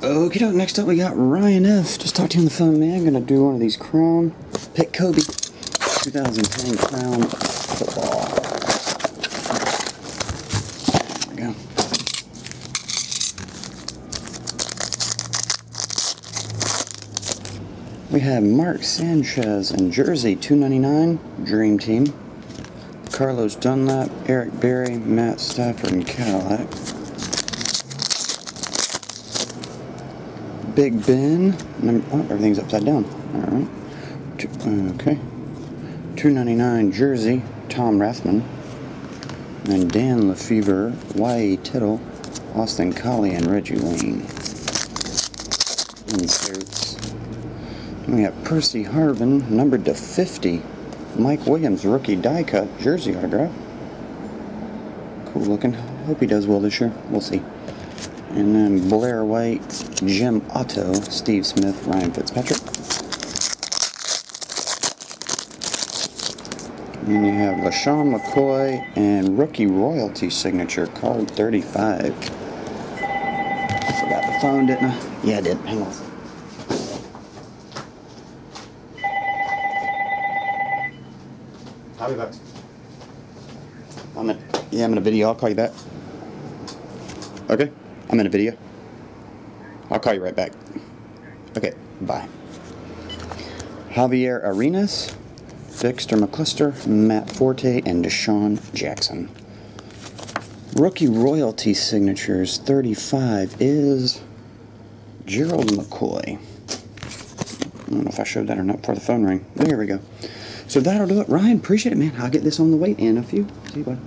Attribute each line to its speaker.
Speaker 1: Okay, doke. Next up, we got Ryan F. Just talked to you on the phone, man. I'm Gonna do one of these Crown Pick Kobe 2010 Crown football. We have Mark Sanchez and Jersey 299 Dream Team. Carlos Dunlap, Eric Berry, Matt Stafford, and Cadillac. Big Ben. Oh, everything's upside down. All right. Two, okay. 299 Jersey, Tom Rathman. And Dan Lefevre, Y.A. Tittle, Austin Collie, and Reggie Wayne. Inserts. We have Percy Harvin, numbered to 50. Mike Williams, rookie die cut, jersey autograph. Cool looking. Hope he does well this year. We'll see. And then Blair White, Jim Otto, Steve Smith, Ryan Fitzpatrick. And you have LeSean McCoy and rookie royalty signature, card 35. Forgot the phone, didn't I? Yeah, I did. Hang on. I'll be back. I'm in, yeah, I'm in a video. I'll call you back. Okay? I'm in a video. I'll call you right back. Okay, bye. Javier Arenas, Dexter McCluster, Matt Forte, and DeSean Jackson. Rookie royalty signatures 35 is Gerald McCoy. I don't know if I showed that or not before the phone rang. There we go. So that'll do it. Ryan, appreciate it, man. I'll get this on the way in a few. See you, bud.